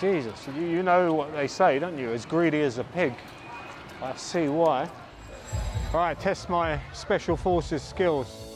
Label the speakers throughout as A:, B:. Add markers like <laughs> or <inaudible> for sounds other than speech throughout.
A: Jesus, you, you know what they say, don't you? As greedy as a pig. I see why. All right, test my special forces skills.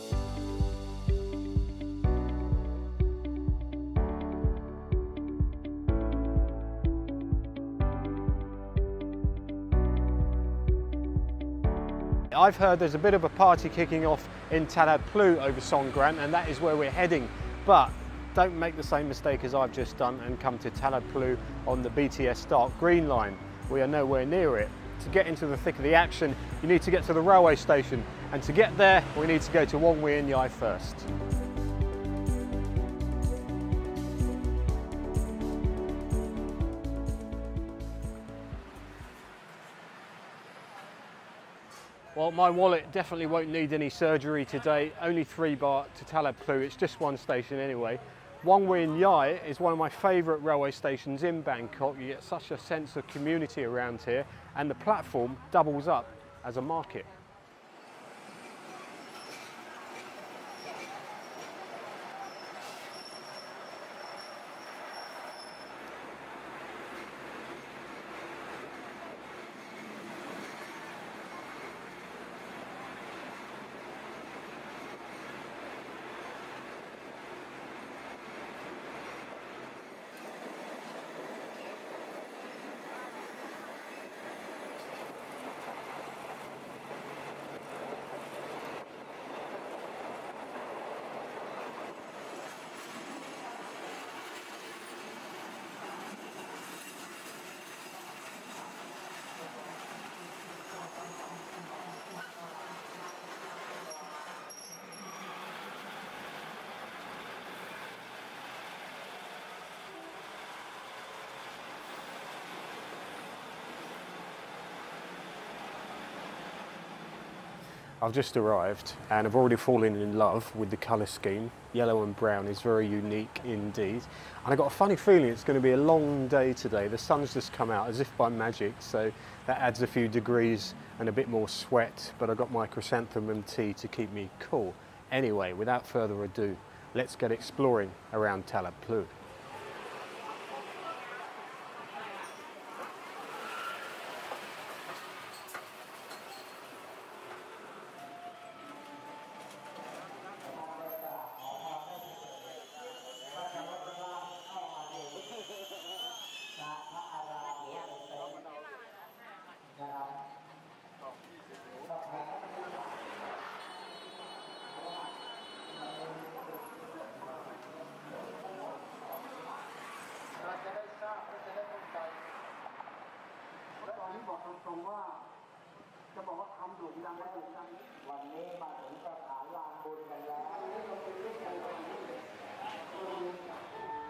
A: I've heard there's a bit of a party kicking off in Talat Phlu over Songkran and that is where we're heading. But don't make the same mistake as I've just done and come to Talat Phlu on the BTS Dark Green line. We are nowhere near it. To get into the thick of the action, you need to get to the railway station. And to get there, we need to go to Wong Wien Yai first. Well, my wallet definitely won't need any surgery today. Only three baht to Talat Phlu. It's just one station anyway. Wong Wien Yai is one of my favourite railway stations in Bangkok. You get such a sense of community around here and the platform doubles up as a market. I've just arrived and I've already fallen in love with the colour scheme. Yellow and brown is very unique indeed. And I've got a funny feeling it's going to be a long day today. The sun's just come out as if by magic, so that adds a few degrees and a bit more sweat, but I've got my chrysanthemum tea to keep me cool. Anyway, without further ado, let's get exploring around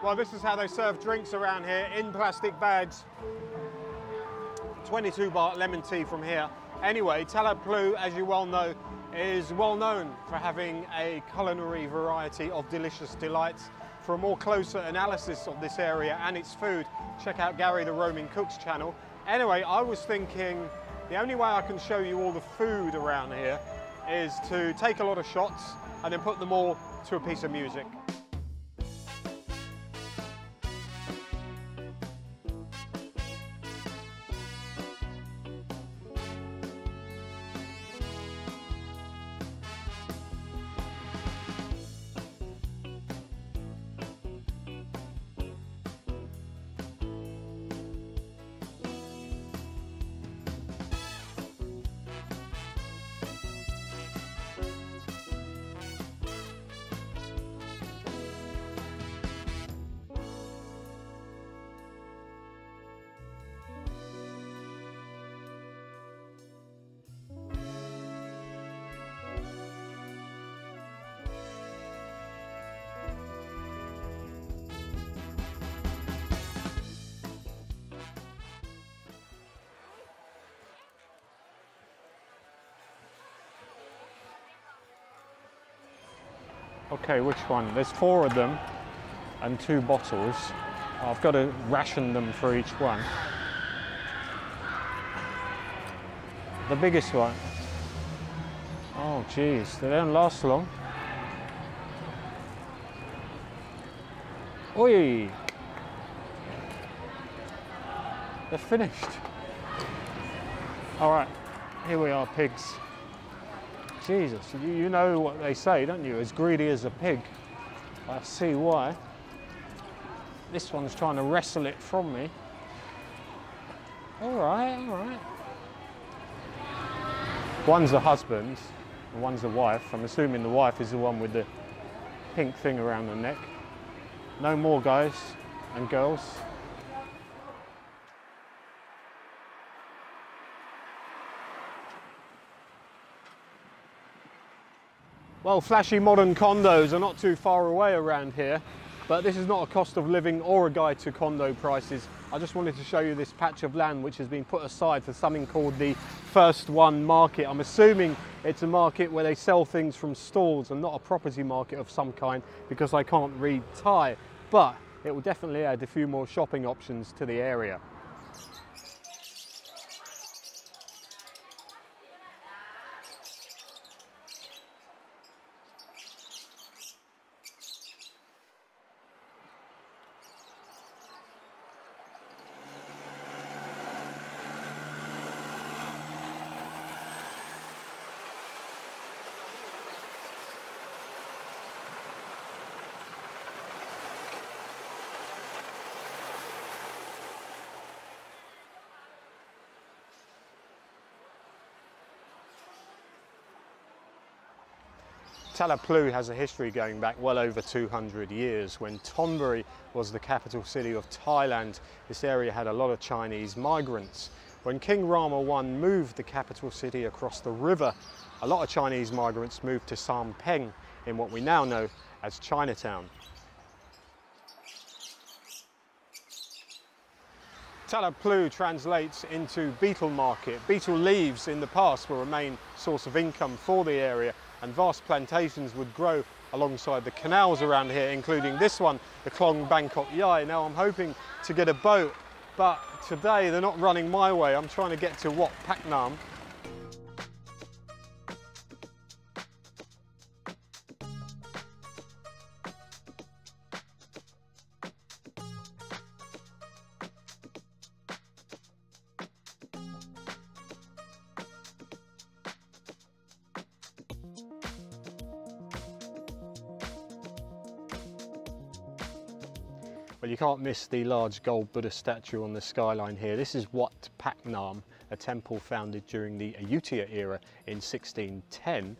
A: Well, this is how they serve drinks around here in plastic bags. 22 baht lemon tea from here. Anyway, Talat Phlu, as you well know, is well known for having a culinary variety of delicious delights. For a more closer analysis of this area and its food, check out Gary the Roaming Cooks channel. Anyway, I was thinking the only way I can show you all the food around here is to take a lot of shots and then put them all to a piece of music. Okay, which one? There's four of them and two bottles. I've got to ration them for each one. The biggest one. Oh, geez, they don't last long. Oi! They're finished. All right, here we are, pigs. Jesus, you, you know what they say, don't you? As greedy as a pig. I see why. This one's trying to wrestle it from me. All right, all right. One's a husband and one's a wife. I'm assuming the wife is the one with the pink thing around the neck. No more guys and girls. Well, flashy modern condos are not too far away around here, but this is not a cost of living or a guide to condo prices. I just wanted to show you this patch of land which has been put aside for something called the First One Market. I'm assuming it's a market where they sell things from stalls and not a property market of some kind because I can't read Thai, but it will definitely add a few more shopping options to the area. Phlu has a history going back well over 200 years. When Thonburi was the capital city of Thailand, this area had a lot of Chinese migrants. When King Rama I moved the capital city across the river, a lot of Chinese migrants moved to Sampeng in what we now know as Chinatown. Phlu translates into betel market. Betel leaves in the past were a main source of income for the area and vast plantations would grow alongside the canals around here, including this one, the Klong Bangkok Yai. Now I'm hoping to get a boat, but today they're not running my way. I'm trying to get to Wat Pak Nam, Well, you can't miss the large gold Buddha statue on the skyline here. This is Wat Pak Nam, a temple founded during the Ayutthaya era in 1610.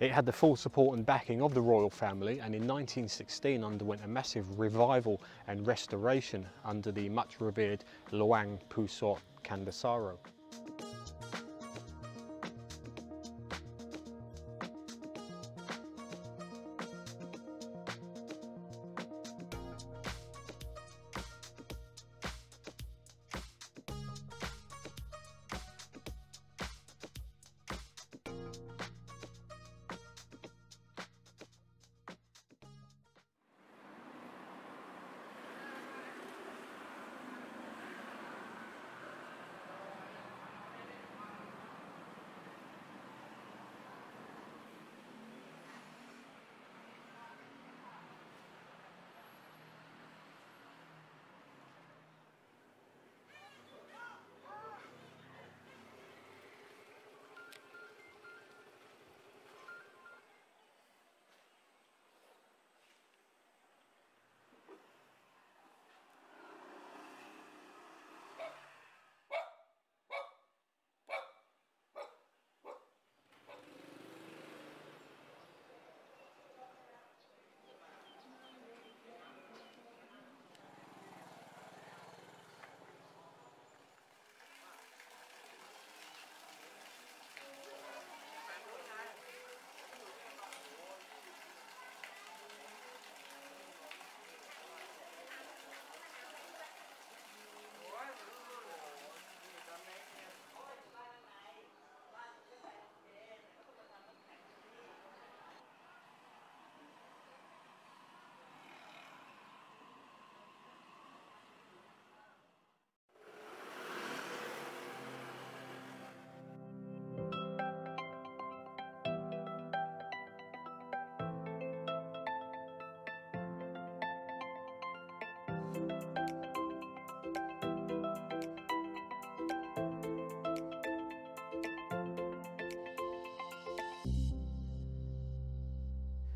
A: It had the full support and backing of the royal family and in 1916 underwent a massive revival and restoration under the much revered Luang Pusot Kandasaro.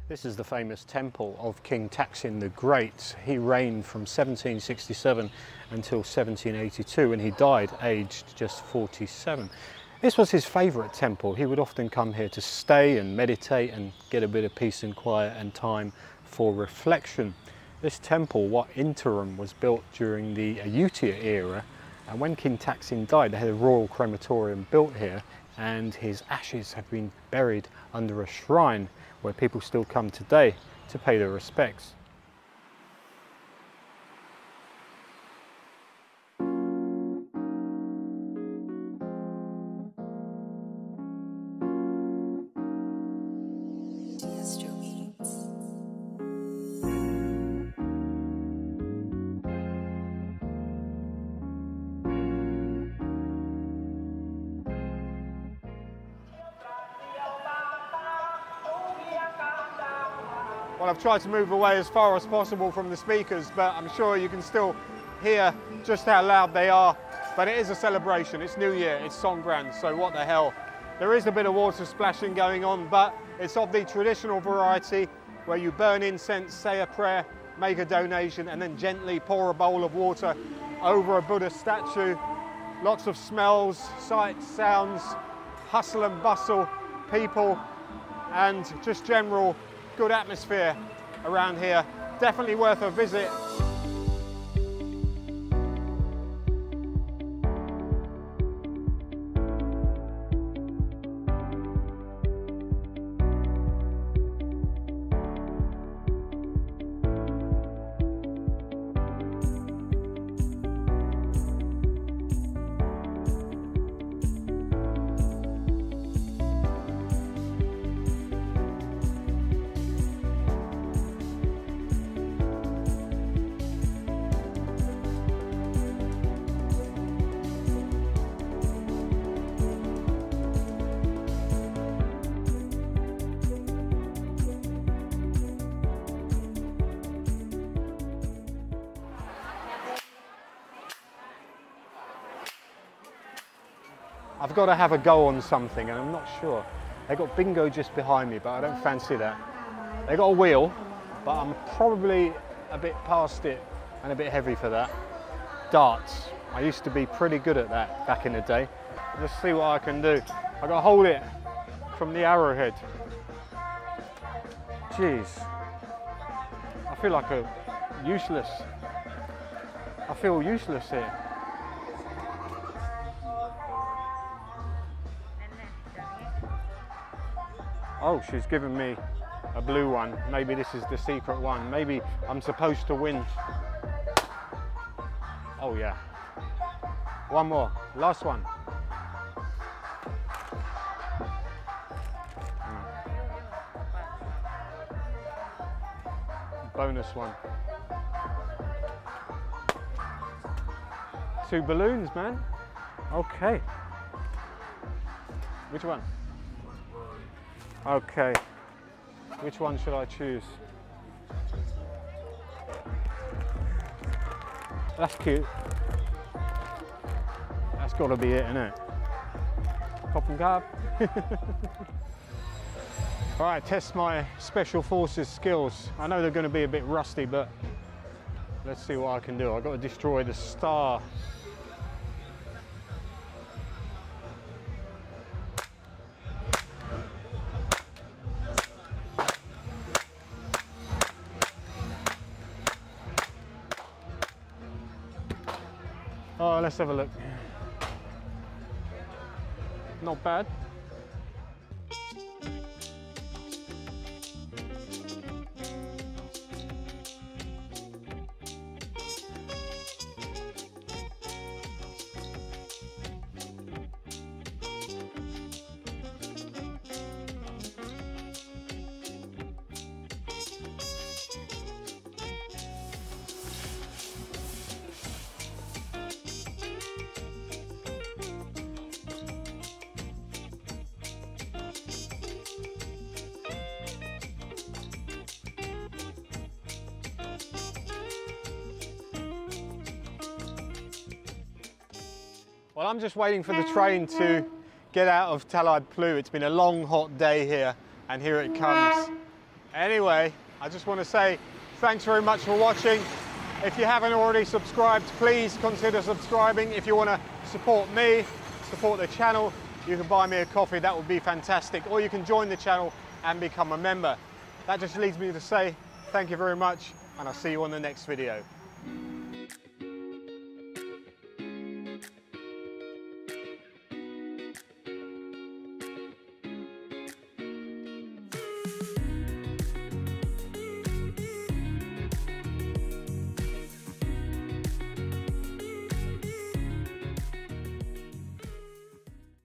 A: This is the famous temple of King Taksin the Great. He reigned from 1767 until 1782 and he died aged just 47. This was his favourite temple. He would often come here to stay and meditate and get a bit of peace and quiet and time for reflection. This temple, Wat Intharam, was built during the Ayutthaya era and when King Taksin died they had a royal crematorium built here and his ashes have been buried under a shrine where people still come today to pay their respects. Well, I've tried to move away as far as possible from the speakers, but I'm sure you can still hear just how loud they are. But it is a celebration, it's New Year, it's Songkran, so what the hell. There is a bit of water splashing going on, but it's of the traditional variety where you burn incense, say a prayer, make a donation, and then gently pour a bowl of water over a Buddha statue. Lots of smells, sights, sounds, hustle and bustle, people, and just general good atmosphere around here. Definitely worth a visit. I've got to have a go on something and I'm not sure. They've got bingo just behind me, but I don't fancy that. They've got a wheel, but I'm probably a bit past it and a bit heavy for that. Darts. I used to be pretty good at that back in the day. Just see what I can do. I got to hold it from the arrowhead. Jeez. I feel like a useless. I feel useless here. Oh, she's given me a blue one. Maybe this is the secret one. Maybe I'm supposed to win. Oh yeah. One more, last one. Hmm. Bonus one. Two balloons, man. Okay. Which one? Okay, which one should I choose? That's cute. That's got to be it, isn't it? Pop and cab. <laughs> All right, test my Special Forces skills. I know they're going to be a bit rusty, but let's see what I can do. I've got to destroy the star let's have a look. Not bad. Well, I'm just waiting for the train to get out of Talat Phlu. It's been a long, hot day here, and here it comes. Anyway, I just want to say thanks very much for watching. If you haven't already subscribed, please consider subscribing. If you want to support me, support the channel, you can buy me a coffee, that would be fantastic. Or you can join the channel and become a member. That just leads me to say thank you very much and I'll see you on the next video.